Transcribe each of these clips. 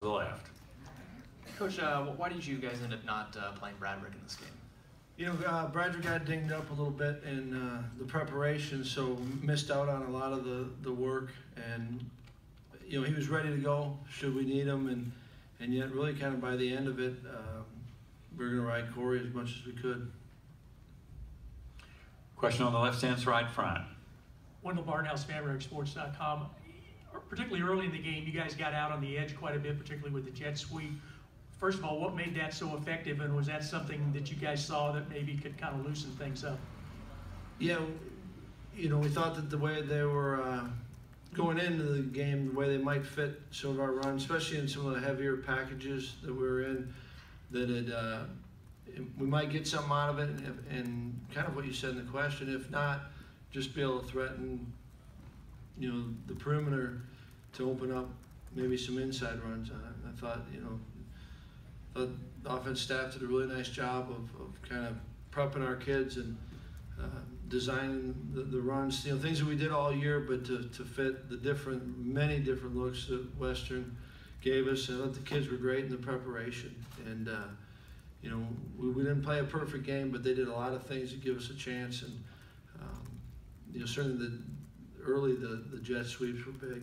the left. Coach, uh, why did you guys end up not uh, playing Bradrick in this game? You know, uh, Bradrick got dinged up a little bit in uh, the preparation, so missed out on a lot of the, the work. And, you know, he was ready to go should we need him. And, and yet, really, kind of by the end of it, um, we are going to ride Corey as much as we could. Question on the left-hand side front. Wendell Barnhouse, FanRagSports.com. Particularly early in the game, you guys got out on the edge quite a bit, particularly with the jet sweep. First of all, what made that so effective, and was that something that you guys saw that maybe could kind of loosen things up? Yeah, you know, we thought that the way they were uh, going into the game, the way they might fit some of our runs, especially in some of the heavier packages that we were in, that it, uh, we might get something out of it, and, and kind of what you said in the question. If not, just be able to threaten, you know, the perimeter to open up maybe some inside runs on I thought, you know, thought the offense staff did a really nice job of, of kind of prepping our kids and uh, designing the, the runs, you know, things that we did all year, but to, to fit the different, many different looks that Western gave us. And I thought the kids were great in the preparation. And, uh, you know, we, we didn't play a perfect game, but they did a lot of things to give us a chance. And, um, you know, certainly the early the, the jet sweeps were big.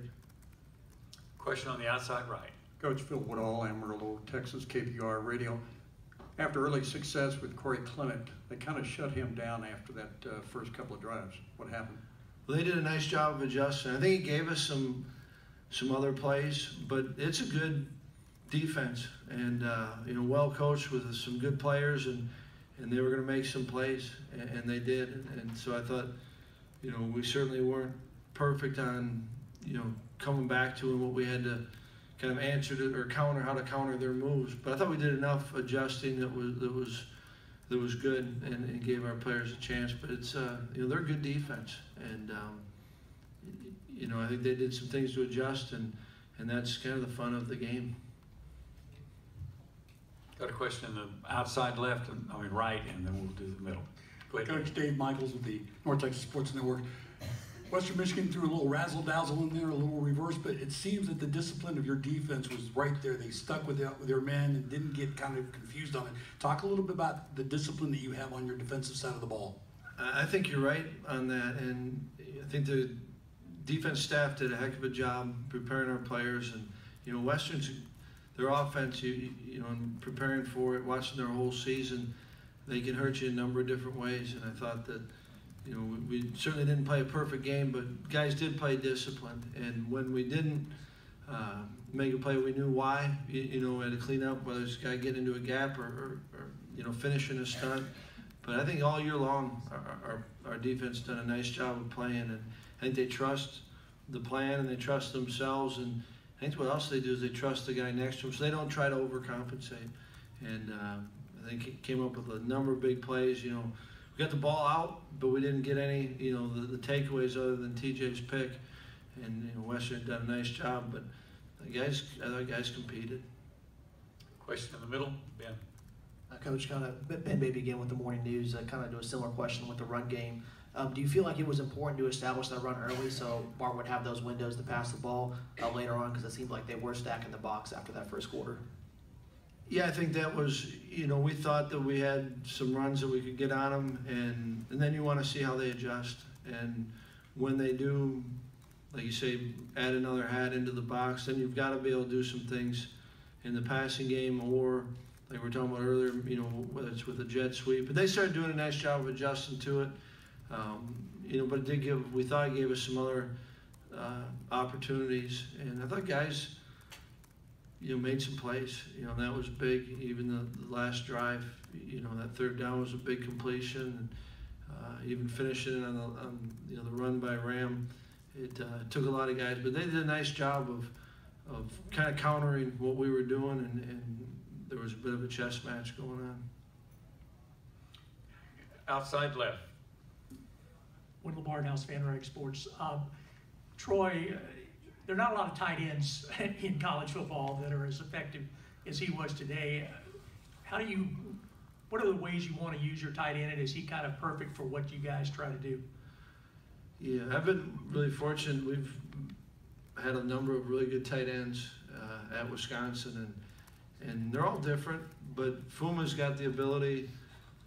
Question on the outside right. Coach Phil Woodall, Amarillo, Texas, KPR Radio. After early success with Corey Clement, they kind of shut him down after that uh, first couple of drives. What happened? Well, they did a nice job of adjusting. I think he gave us some some other plays, but it's a good defense and uh, you know well coached with some good players and and they were going to make some plays and, and they did. And, and so I thought, you know, we certainly weren't perfect on you know coming back to and what we had to kind of answer to, or counter how to counter their moves. But I thought we did enough adjusting that was that was that was good and, and gave our players a chance. But it's uh, you know they're good defense, and um, you know I think they did some things to adjust, and and that's kind of the fun of the game. Got a question outside left, and I mean right, and then we'll do the middle. Coach Dave Michaels with the North Texas Sports Network. Western Michigan threw a little razzle dazzle in there, a little reverse, but it seems that the discipline of your defense was right there. They stuck with, their, with their men and didn't get kind of confused on it. Talk a little bit about the discipline that you have on your defensive side of the ball. I I think you're right on that, and I think the defense staff did a heck of a job preparing our players. And you know, Western's their offense, you you know, and preparing for it, watching their whole season, they can hurt you a number of different ways. And I thought that, you know, we, we certainly didn't play a perfect game, but guys did play disciplined. And when we didn't uh, make a play, we knew why. You, you know, we had to clean up, whether it's a guy getting into a gap or, or, or you know, finishing a stunt. But I think all year long, our, our, our defense done a nice job of playing, and I think they trust the plan and they trust themselves. And I think what else they do is they trust the guy next to them, so they don't try to overcompensate. And uh, I think it came up with a number of big plays. You know, we got the ball out, but we didn't get any, you know, the, the takeaways other than TJ's pick. And you know, Western done a nice job, but the guys, other guys competed. Question in the middle, Ben. Uh, Coach, kind of Ben Baby again with the morning news. Uh, kind of do a similar question with the run game. Um, do you feel like it was important to establish that run early so Bart would have those windows to pass the ball uh, later on? Because it seemed like they were stacking the box after that first quarter. Yeah, I think that was, you know, we thought that we had some runs that we could get on them, and, and then you want to see how they adjust. And when they do, like you say, add another hat into the box, then you've got to be able to do some things in the passing game or, like we were talking about earlier, you know, whether it's with a jet sweep. But they started doing a nice job of adjusting to it. Um, you know, but it did give, we thought it gave us some other uh, opportunities. And I thought guys, you know, made some plays. You know, that was big. Even the, the last drive, you know, that third down was a big completion. And uh, even finishing on the, on, you know, the run by Ram, it uh, took a lot of guys. But they did a nice job of, of kind of countering what we were doing, and, and there was a bit of a chess match going on. Outside left. Wendell Barnhouse, FanRag Sports. Um, Troy, uh, there are not a lot of tight ends in college football that are as effective as he was today. How do you, what are the ways you want to use your tight end, and is he kind of perfect for what you guys try to do? Yeah, I've been really fortunate. We've had a number of really good tight ends. uh, at Wisconsin, and and they're all different. But Fuma's got the ability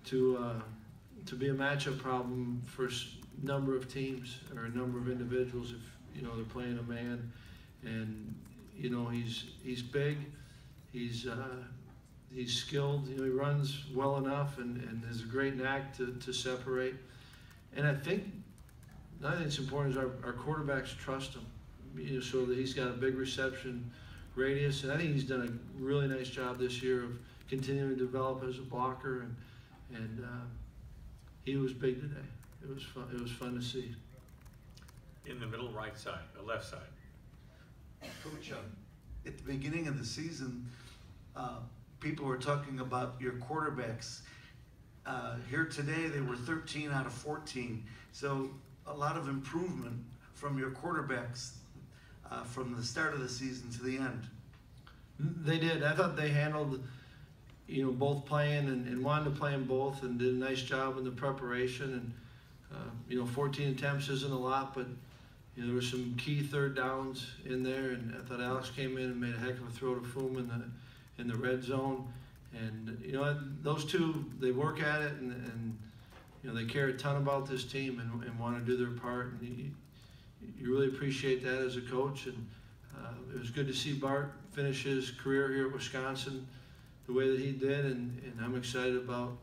to uh, to be a matchup problem for a number of teams or a number of individuals if you know they're playing a man, and you know he's he's big, he's uh, he's skilled. You know he runs well enough and, and has a great knack to, to separate. And I think another thing that's important is our, our quarterbacks trust him, you know, so that he's got a big reception radius. And I think he's done a really nice job this year of continuing to develop as a blocker, and and uh, he was big today. It was fun. It was fun to see. In the middle right side, the left side. Coach, uh, at the beginning of the season, uh, people were talking about your quarterbacks. Uh, here today, they were 13 out of 14. So a lot of improvement from your quarterbacks uh, from the start of the season to the end. They did. I thought they handled, you know, both playing and, and wanted to play them both, and did a nice job in the preparation. And uh, you know, 14 attempts isn't a lot, but you know, there were some key third downs in there, and I thought Alex came in and made a heck of a throw to Fum in the in the red zone. And you know, those two, they work at it, and, and you know, they care a ton about this team and, and want to do their part. And you, you really appreciate that as a coach. And uh, it was good to see Bart finish his career here at Wisconsin the way that he did, and, and I'm excited about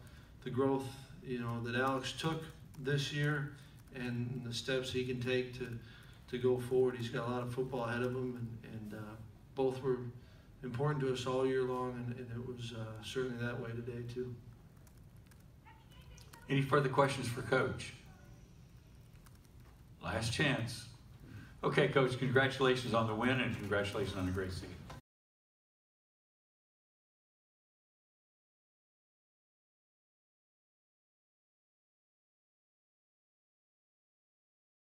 the growth, you know, that Alex took this year and the steps he can take to, to go forward. He's got a lot of football ahead of him, and, and uh, both were important to us all year long, and, and it was uh, certainly that way today too. Any further questions for Coach? Last chance. Okay, Coach, congratulations on the win and congratulations on a great season.